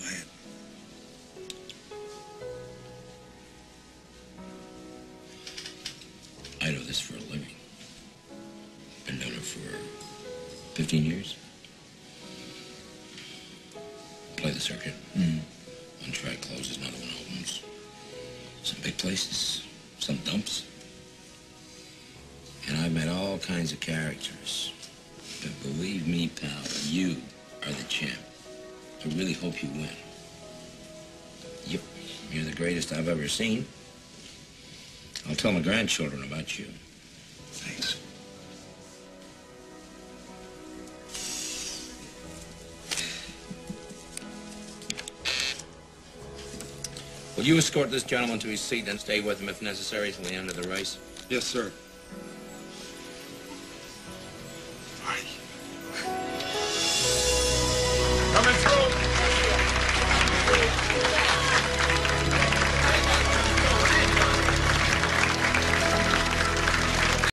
quiet. I do this for a living. Been doing it for 15 years. Play the circuit. Mm. One track closes, another one opens. Some big places, some dumps. And I've met all kinds of characters. But believe me, pal, you are the champ. I really hope you win. Yep, you're the greatest I've ever seen. I'll tell my grandchildren about you. Thanks. Will you escort this gentleman to his seat and stay with him if necessary till the end of the race? Yes, sir.